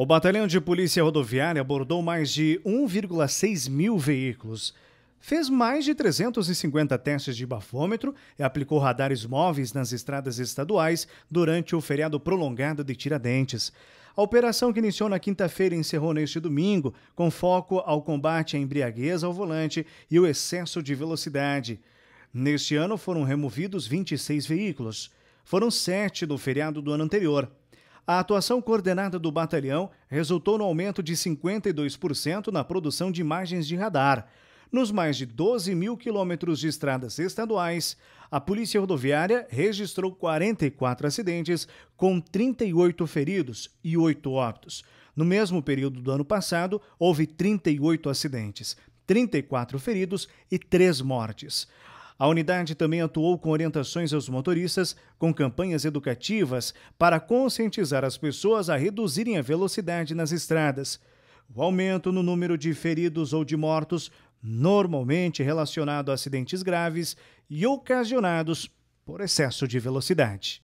O Batalhão de Polícia Rodoviária abordou mais de 1,6 mil veículos. Fez mais de 350 testes de bafômetro e aplicou radares móveis nas estradas estaduais durante o feriado prolongado de Tiradentes. A operação que iniciou na quinta-feira encerrou neste domingo, com foco ao combate à embriaguez ao volante e o excesso de velocidade. Neste ano foram removidos 26 veículos. Foram sete do feriado do ano anterior. A atuação coordenada do batalhão resultou no aumento de 52% na produção de imagens de radar. Nos mais de 12 mil quilômetros de estradas estaduais, a Polícia Rodoviária registrou 44 acidentes, com 38 feridos e 8 óbitos. No mesmo período do ano passado, houve 38 acidentes, 34 feridos e 3 mortes. A unidade também atuou com orientações aos motoristas, com campanhas educativas para conscientizar as pessoas a reduzirem a velocidade nas estradas. O aumento no número de feridos ou de mortos, normalmente relacionado a acidentes graves e ocasionados por excesso de velocidade.